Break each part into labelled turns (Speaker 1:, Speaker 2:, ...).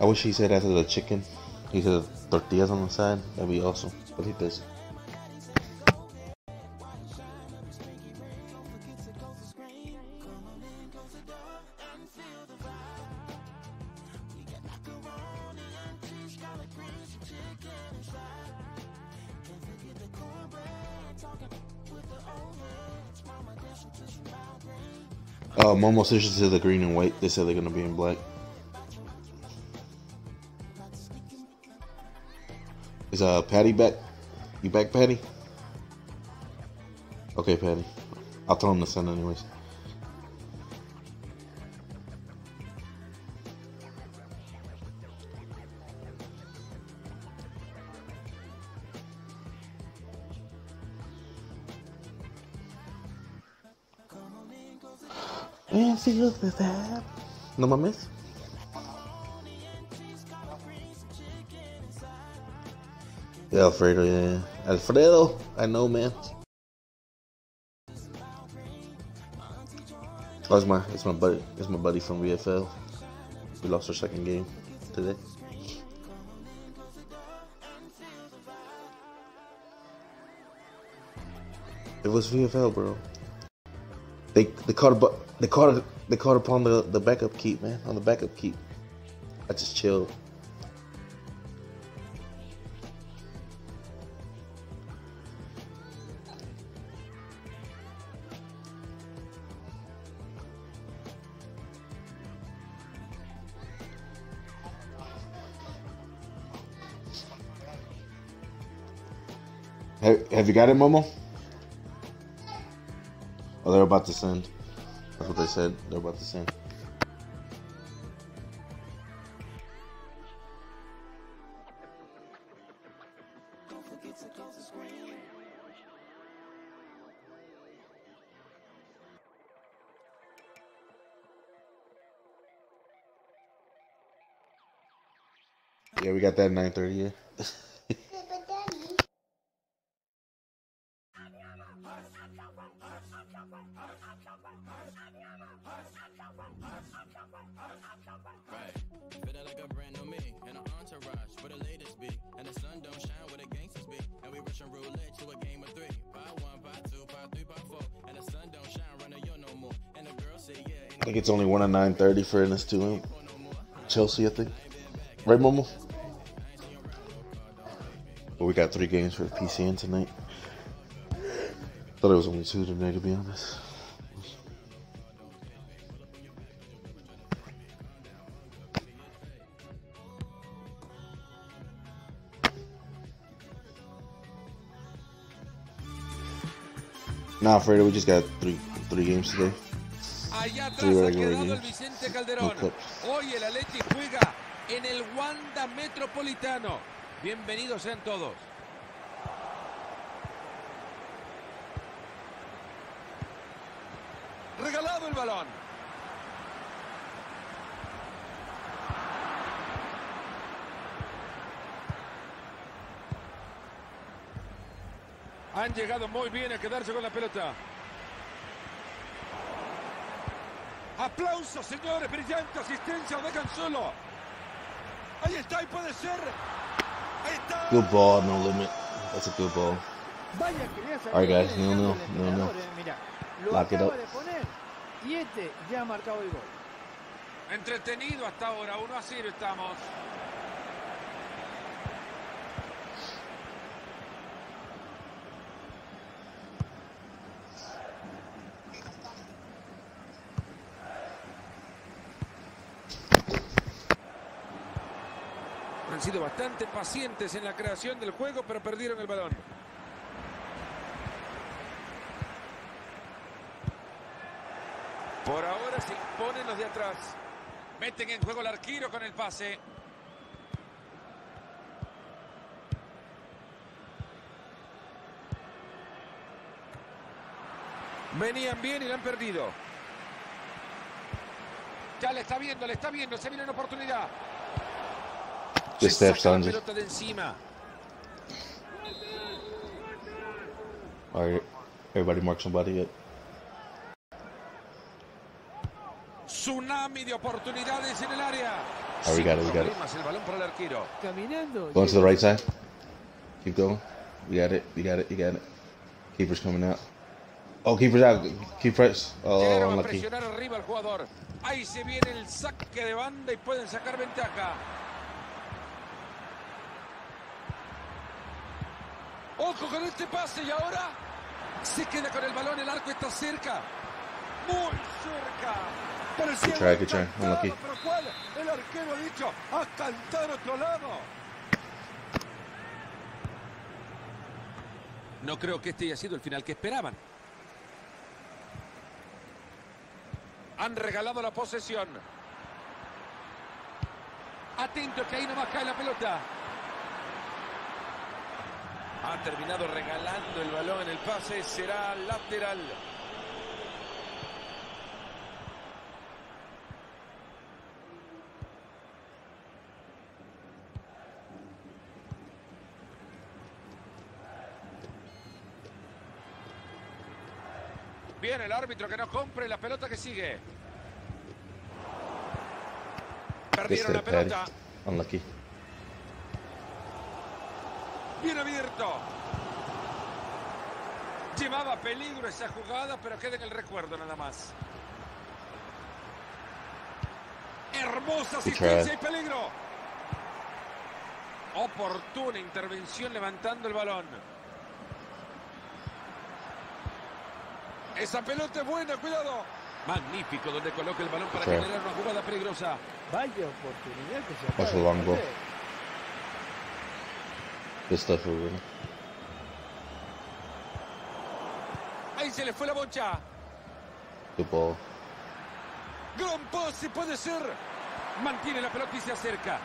Speaker 1: I wish he said after the chicken, he said tortillas on the side. That'd be awesome. But he does. Uh, Momo switches to the green and white. They said they're gonna be in black. Is uh Patty back? You back, Patty? Okay, Patty. I'll tell him to send anyways. And see you with that. No mames. Yeah, Alfredo, yeah. Alfredo, I know, man. Oh, it's my, it's my buddy, it's my buddy from VFL. We lost our second game today. It was VFL, bro. They they caught they caught they caught upon the the backup keep, man. On the backup keep, I just chilled. Have, you got it, Momo? Oh, they're about to send. That's what they said. They're about to send. Yeah, we got that 9:30. Yeah.
Speaker 2: And the sun don't shine where the gangsters be. And we rushing roulette to a game of three. Pot one, pot two, pot three, pot four. And the sun don't shine running you no more. And the girl say, yeah,
Speaker 1: I think it's only one at 9:30 for this two. Chelsea, I think. Right, Momo? But we got three games for PCN tonight. Thought it was only two tonight, to be honest. Nah, Fredo, we just got three three games today.
Speaker 3: Allá atrás ha quedado el. Vicente Calderón. Hoy el Atleti juega en el Wanda Metropolitano. Bienvenidos sean todos. Regalado el balón. Han llegado muy bien a quedarse con la pelota. Aplausos, señores. Brillante asistencia. Lo dejan solo. Ahí está y puede ser. Ahí está.
Speaker 1: Good ball, no limit. That's a good ball.
Speaker 4: Vaya
Speaker 1: All right, guys, no, no, no, no.
Speaker 4: eh, lo
Speaker 1: Lock it up.
Speaker 4: de poner y este ya ha marcado el gol.
Speaker 3: Entretenido hasta ahora. 1 a 0 estamos. Sido bastante pacientes en la creación del juego, pero perdieron el balón. Por ahora se imponen los de atrás. Meten en juego el arquero con el pase. Venían bien y la han perdido. Ya le está viendo, le está viendo. Se viene una oportunidad. Encima.
Speaker 1: All right, everybody mark somebody up.
Speaker 3: Tsunami de oportunidades en el área.
Speaker 1: Oh, we got it, we got it.
Speaker 3: problemas el balón para el arquero.
Speaker 4: Caminando.
Speaker 1: Going to the right side. Keep going. We got it. We got it. You got it. Keeper's coming out. Oh, keeper's out. Keeper's. Oh,
Speaker 3: Llegaron
Speaker 1: unlucky.
Speaker 3: presionar arriba al jugador. Ahí se viene el saque de banda y pueden sacar ventaja. Ojo con este pase y ahora se queda con el balón. El arco está cerca. Muy cerca. Parecía
Speaker 1: Good try,
Speaker 3: una
Speaker 1: good try.
Speaker 3: cantada,
Speaker 1: Unlucky.
Speaker 3: Pero ¿cuál? El arquero ha dicho a cantar otro lado. No creo que este haya sido el final que esperaban. Han regalado la posesión. Atento que ahí nomás cae la pelota. Ha terminado regalando el balón en el pase. Será lateral. Bien, el árbitro que no compre la pelota que sigue.
Speaker 1: This
Speaker 3: Perdieron la pelota.
Speaker 1: Unlucky.
Speaker 3: Llevaba peligro esa jugada, pero queda en el recuerdo nada más. Hermosa asistencia y peligro. Oportuna intervención levantando el balón. Esa pelota es buena, cuidado. Magnífico donde coloca el balón para
Speaker 1: Sí.
Speaker 3: generar una jugada peligrosa.
Speaker 4: Vaya oportunidad que se acaba
Speaker 3: Ahí se le fue la bocha.
Speaker 1: Good ball.
Speaker 3: Gran pase puede ser. Mantiene la pelota y se acerca.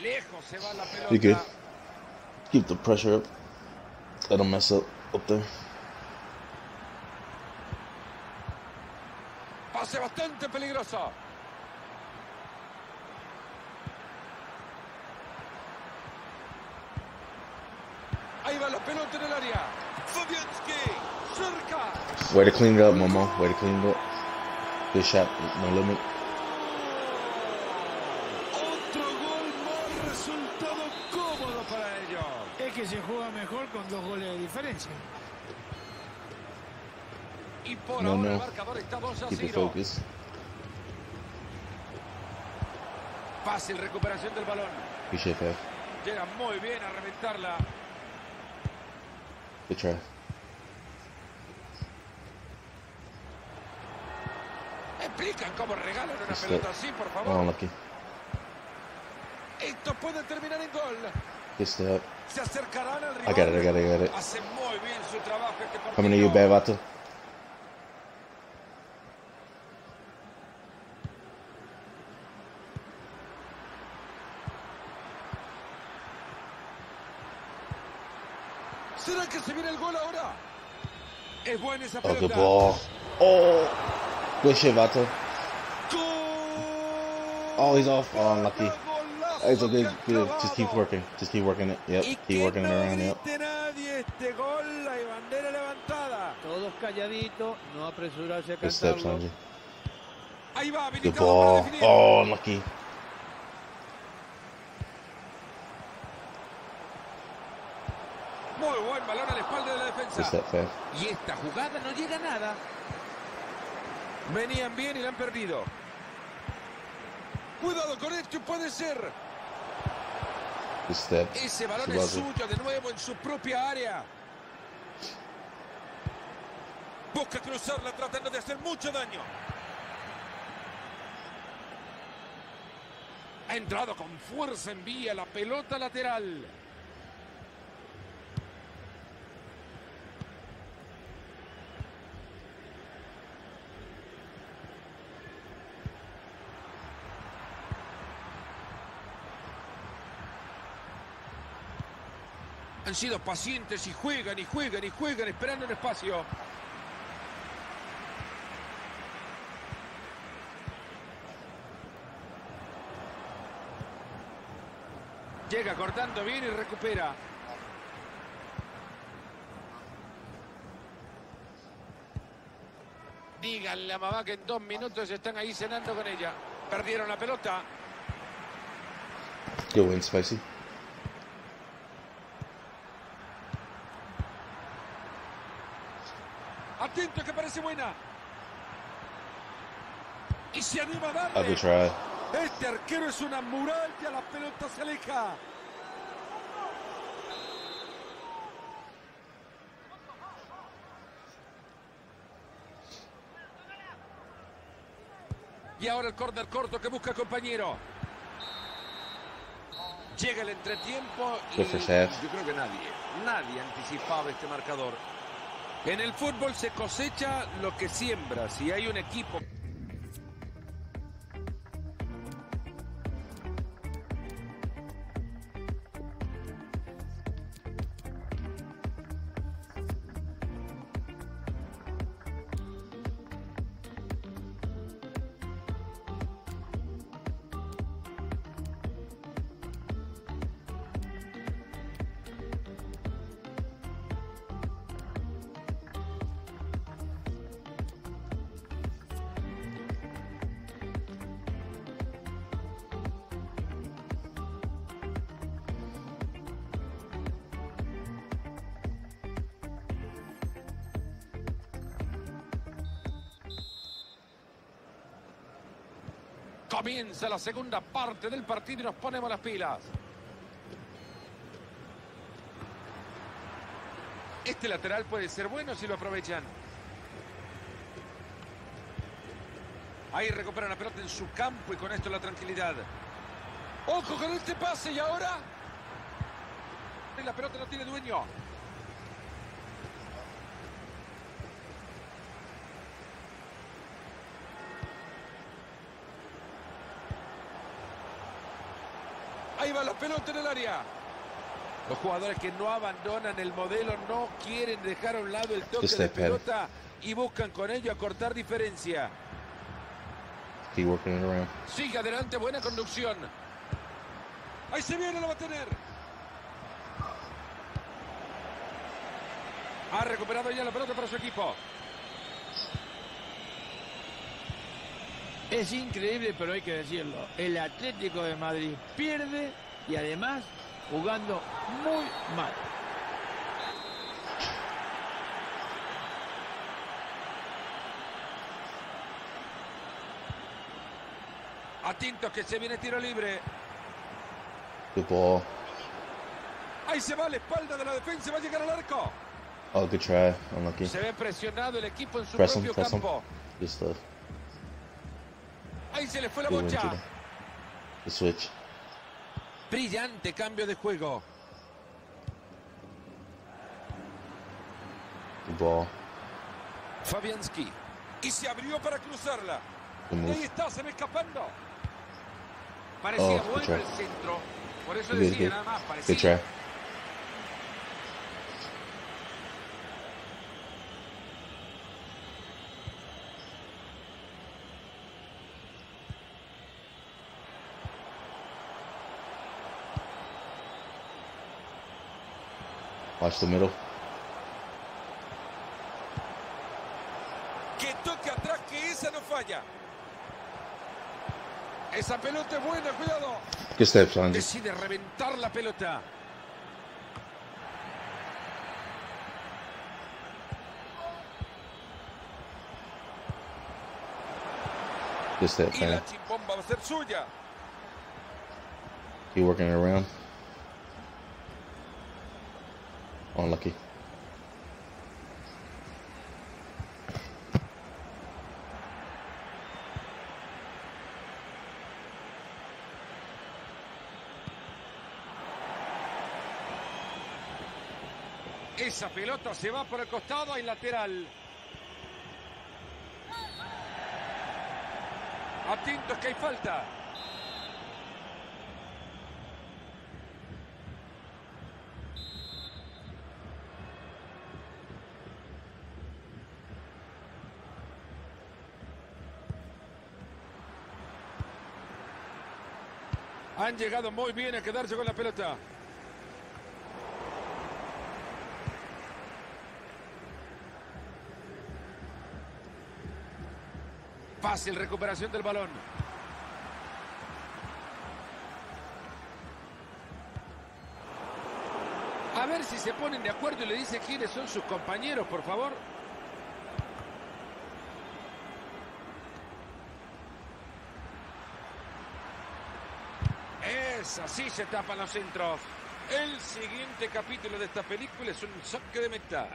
Speaker 3: Lejos se va la pelota.
Speaker 1: You good? Keep the pressure up. Let them mess up up there.
Speaker 3: Pase bastante peligroso. Va la pelota en el área. Fabianski. Cerca.
Speaker 1: Way to clean it up, Momo. Way to clean it up. Good shot. No limit.
Speaker 3: Otro gol más resultado cómodo para ellos.
Speaker 4: Es que se juega mejor con dos goles de diferencia.
Speaker 3: Y por
Speaker 1: No,
Speaker 3: ahora
Speaker 1: no.
Speaker 3: el marcador está 2 a
Speaker 1: Keep it
Speaker 3: 0.
Speaker 1: focused.
Speaker 3: Fácil recuperación del balón. Llega muy bien a reventarla.
Speaker 1: Good try.
Speaker 3: Explican cómo regalan una
Speaker 1: Este-
Speaker 3: pelota así, por
Speaker 1: Oh, unlucky.
Speaker 3: Esto puede terminar en gol.
Speaker 1: Good step.
Speaker 3: Se acercarán al rival.
Speaker 1: I got it, I got it, I got it.
Speaker 3: Hace muy bien su trabajo este partido.
Speaker 1: Coming to you, Bad Vato. Oh,
Speaker 3: pelota.
Speaker 1: good ball. Oh. Good shit, Vato.
Speaker 3: ¡Gol!
Speaker 1: Oh, he's off. Oh, unlucky.
Speaker 3: Golazo
Speaker 1: It's okay.
Speaker 3: que
Speaker 1: Good.
Speaker 3: ha
Speaker 1: Just keep
Speaker 3: clavado.
Speaker 1: working. Just keep working it. Yep.
Speaker 3: Y
Speaker 1: Keep
Speaker 3: que
Speaker 1: working it
Speaker 3: no
Speaker 1: around. Yep.
Speaker 3: grite nadie este gol, la bandera levantada.
Speaker 4: Todos calladitos, no apresurarse a
Speaker 1: Good steps,
Speaker 4: cantarlo.
Speaker 1: Sanji.
Speaker 3: Ahí va,
Speaker 1: Good
Speaker 3: habilitado para
Speaker 1: ball.
Speaker 3: definir.
Speaker 1: Oh, unlucky.
Speaker 3: Muy buen balón a la espalda de la defensa. Y esta jugada no llega a nada. Venían bien y la han perdido. Cuidado con esto, puede ser. Ese balón es suyo de nuevo en su propia área. Busca cruzarla tratando de hacer mucho daño. Ha entrado con fuerza en vía la pelota lateral. Han sido pacientes y juegan y juegan y juegan esperando un espacio. Llega cortando bien y recupera. Díganle a mamá que en dos minutos están ahí cenando con ella. Perdieron la pelota.
Speaker 1: Good win, Spicy.
Speaker 3: Atento que parece buena. Y se anima a darle. Este arquero es una muralla, la pelota se aleja. Y ahora el córner corto que busca compañero. Llega el entretiempo y yo creo que nadie, nadie anticipaba este marcador. En el fútbol se cosecha lo que siembra. Si hay un equipo Comienza la segunda parte del partido y nos ponemos las pilas. Este lateral puede ser bueno si lo aprovechan. Ahí recuperan la pelota en su campo y con esto la tranquilidad. ¡Ojo con este pase! ¿Y ahora? La pelota no tiene dueño. Ahí va la pelota en el área. Los jugadores que no abandonan el modelo no quieren dejar a un lado el toque de
Speaker 1: step ahead.
Speaker 3: pelota y buscan con ello acortar diferencia.
Speaker 1: Keep working it around.
Speaker 3: Sigue adelante, buena conducción. Ahí se viene, lo va a tener. Ha recuperado ya la pelota para su equipo.
Speaker 4: Es increíble, pero hay que decirlo. El Atlético de Madrid pierde y además jugando muy mal.
Speaker 3: Atentos que se viene tiro libre.
Speaker 1: Ball.
Speaker 3: Ahí se va a la espalda de la defensa, va a llegar al arco.
Speaker 1: Oh, good try. Unlucky.
Speaker 3: Se ve presionado el equipo en su
Speaker 1: Press him,
Speaker 3: propio
Speaker 1: press him.
Speaker 3: campo.
Speaker 1: Good stuff.
Speaker 3: Ahí se le fue la bocha.
Speaker 1: Switch.
Speaker 3: Brillante cambio de juego.
Speaker 1: Ball.
Speaker 3: Fabianski. Y se abrió para cruzarla. Y ahí está, se ve escapando. Parecía
Speaker 1: Oh,
Speaker 3: bueno el centro. Por eso decía nada más, parecía.
Speaker 1: Watch the middle.
Speaker 3: Que toque atrás, que esa no falla. Esa pelota es buena, cuidado.
Speaker 1: Good steps, Sanji.
Speaker 3: Decide reventar la pelota.
Speaker 1: Good steps,
Speaker 3: Y la
Speaker 1: man.
Speaker 3: va a ser suya.
Speaker 1: Keep working around. Unlucky.
Speaker 3: Esa pelota se va por el costado, hay lateral. Atentos que hay falta. Han llegado muy bien a quedarse con la pelota. Fácil recuperación del balón. A ver si se ponen de acuerdo y le dicen quiénes son sus compañeros, por favor. Es así se tapan los centros. El siguiente capítulo de esta película es un saque de meta.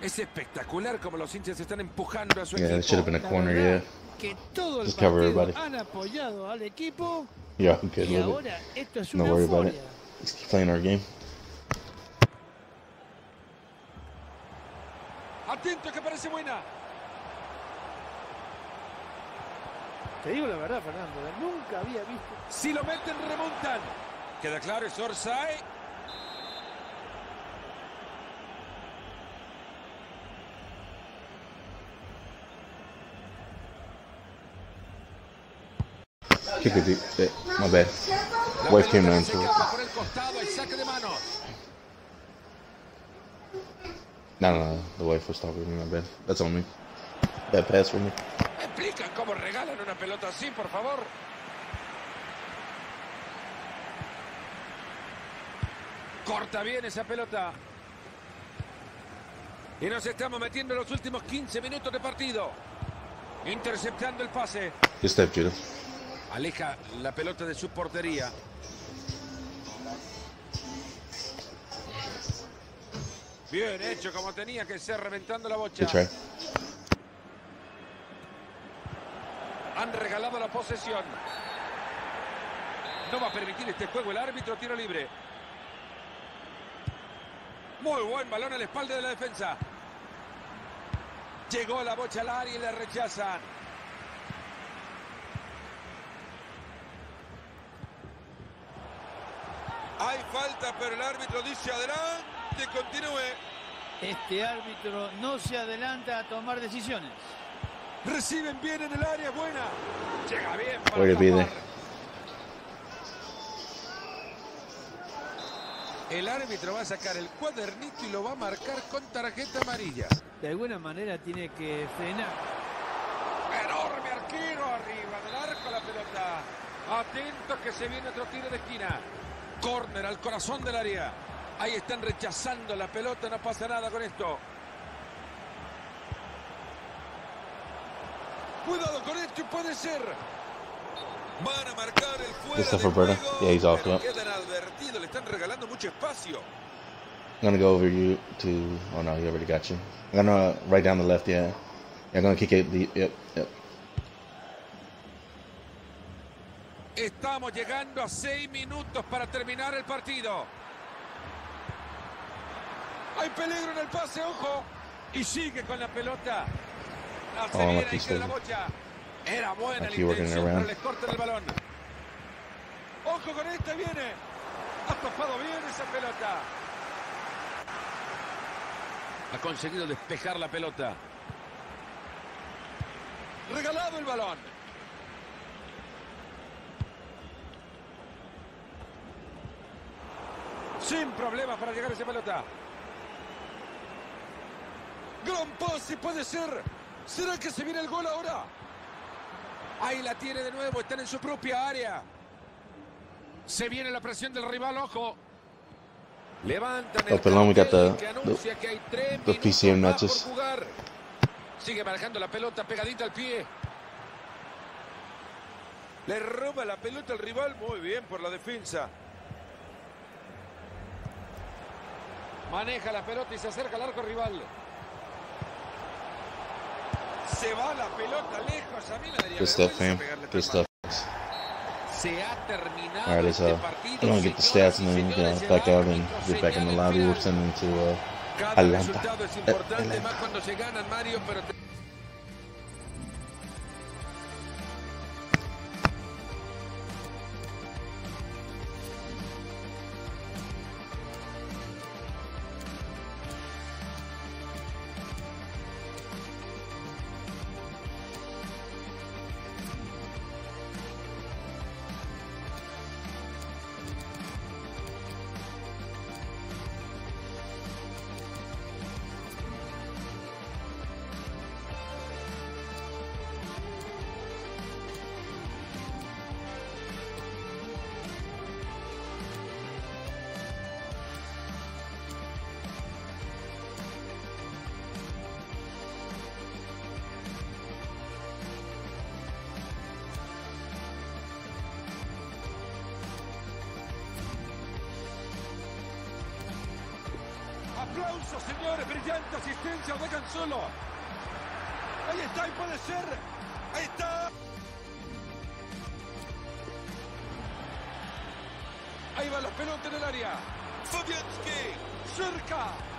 Speaker 3: Es espectacular como los hinchas están empujando a su
Speaker 1: Yeah, that should have
Speaker 3: equipo.
Speaker 1: been a corner, yeah.
Speaker 4: Que todo el
Speaker 1: Just cover
Speaker 4: partido
Speaker 1: everybody.
Speaker 4: han apoyado al equipo
Speaker 1: Yeah, I'm good
Speaker 4: y
Speaker 1: with it.
Speaker 4: ahora esto es
Speaker 1: No
Speaker 4: una
Speaker 1: worry about it. Let's keep playing our game.
Speaker 3: Atento que parece buena.
Speaker 4: Te digo la verdad, Fernando, nunca había visto
Speaker 3: Si lo meten, remontan. Queda claro, es Orsay.
Speaker 1: Kick it deep. Eh, my bad. Wife came down to it. No, no, no. The wife was talking to me. My bad. That's on me. Bad pass for me.
Speaker 3: ¿Me explican cómo regalan una pelota así, por favor? Corta bien esa pelota. Y nos estamos metiendo en los últimos 15 minutos de partido. Interceptando el pase. Aleja la pelota de su portería. Bien hecho, como tenía que ser, reventando la bocha.
Speaker 1: Good try.
Speaker 3: Han regalado la posesión. No va a permitir este juego el árbitro, tiro libre. Muy buen balón a la espalda de la defensa. Llegó la bocha al área y la rechazan. Hay falta, pero el árbitro dice adelante, continúe.
Speaker 4: Este árbitro no se adelanta a tomar decisiones.
Speaker 3: Reciben bien en el área, buena. Llega bien para tapar.
Speaker 1: there.
Speaker 3: El árbitro va a sacar el cuadernito y lo va a marcar con tarjeta amarilla.
Speaker 4: De alguna manera tiene que frenar.
Speaker 3: Enorme arquero arriba del arco la pelota. Atento que se viene otro tiro de esquina. Corner al corazón del área. Ahí están rechazando la pelota, no pasa nada con esto. Cuidado con esto puede ser. Van a marcar el fuera de
Speaker 1: for Berta.
Speaker 3: juego,
Speaker 1: Yeah, he's off,
Speaker 3: le están regalando mucho espacio.
Speaker 1: I'm gonna go over you to. Oh no, he already got you. I'm gonna right down the left. Yeah. I'm gonna kick it. Yep. Yep.
Speaker 3: Estamos llegando a seis minutos para terminar el partido. Hay peligro en el pase, ojo. Y sigue con la pelota.
Speaker 1: Oh,
Speaker 3: bien
Speaker 1: lucky
Speaker 3: la
Speaker 1: Aquí working it around.
Speaker 3: Ojo con esta, viene. Ha tapado bien esa pelota. Ha conseguido despejar la pelota. Regalado el balón. Sin problemas para llegar a esa pelota. Gran pase puede ser. ¿Será que se viene el gol ahora? Ahí la tiene de nuevo. Están en su propia área. Se viene la presión del rival, ojo. Levantan el
Speaker 1: perdón, we got the-
Speaker 3: que anuncia que hay tres
Speaker 1: the
Speaker 3: minutos
Speaker 1: PCM matches.
Speaker 3: por jugar. Sigue manejando la pelota pegadita al pie. Le roba la pelota al rival. Muy bien por la defensa. Maneja la pelota y se acerca al arco rival. Se va la pelota lejos. A mí me daría
Speaker 1: Good stuff,
Speaker 3: vergüenza
Speaker 1: fam.
Speaker 3: pegarle
Speaker 1: Good
Speaker 3: tan
Speaker 1: stuff.
Speaker 3: Se ha terminado
Speaker 1: All right, let's
Speaker 3: este
Speaker 1: uh,
Speaker 3: partido.
Speaker 1: I'm gonna get the
Speaker 3: señoras
Speaker 1: stats
Speaker 3: y
Speaker 1: and then
Speaker 3: señores,
Speaker 1: uh, back
Speaker 3: el
Speaker 1: out and
Speaker 3: árbitro
Speaker 1: get back in the
Speaker 3: señala el
Speaker 1: lobby. We're
Speaker 3: final.
Speaker 1: sending to uh,
Speaker 3: Cada
Speaker 1: Atlanta.
Speaker 3: resultado es
Speaker 1: Eh,
Speaker 3: importante,
Speaker 1: Atlanta.
Speaker 3: Aplauso, señores. Brillante asistencia. Dejan solo. Ahí está, y puede ser. Ahí está. Ahí va la pelota en el área. Fabianski. Cerca.